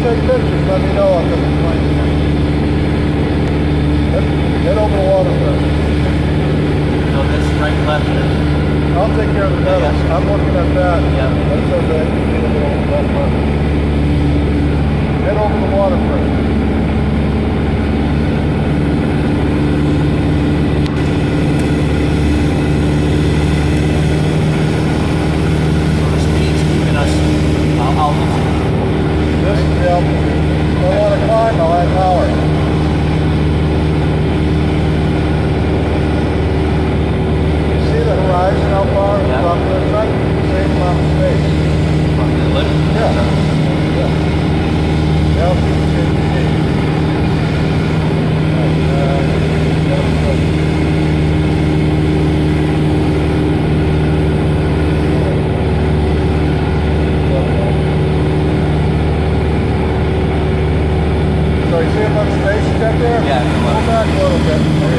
take pictures, let me know. I'll come explain to you. Head over the water first. No, this right left is. I'll take care of the metals. Yeah. I'm looking at that. Yeah. That's okay. Get a little left front. Head over the water first. So the speed's keeping If I want to climb, I'll add you see above the base deck there? Yeah. Pull back a little bit.